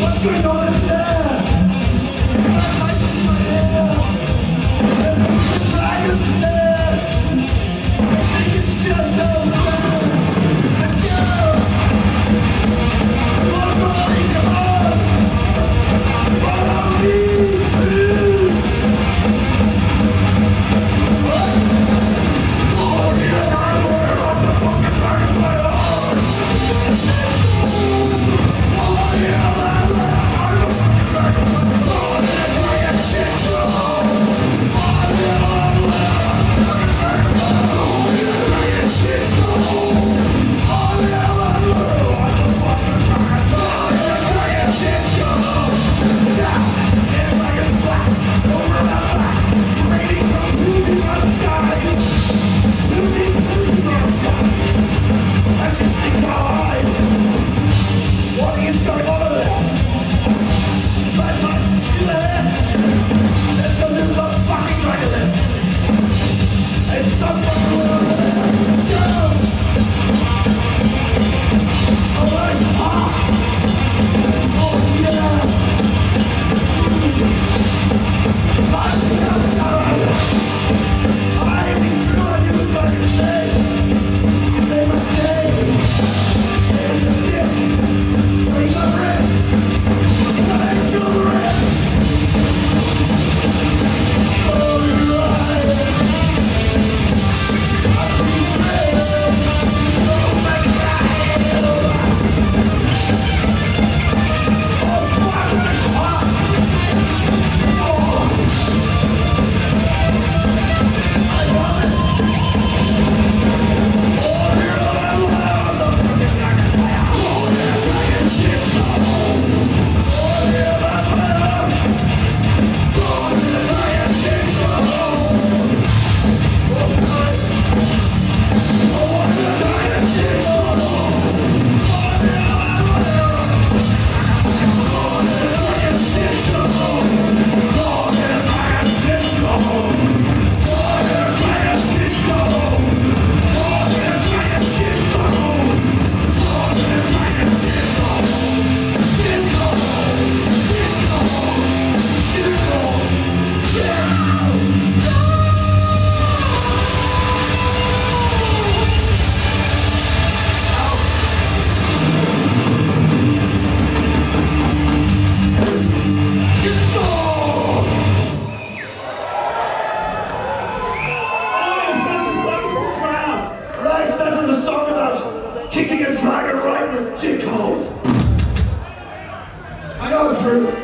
What's going on kicking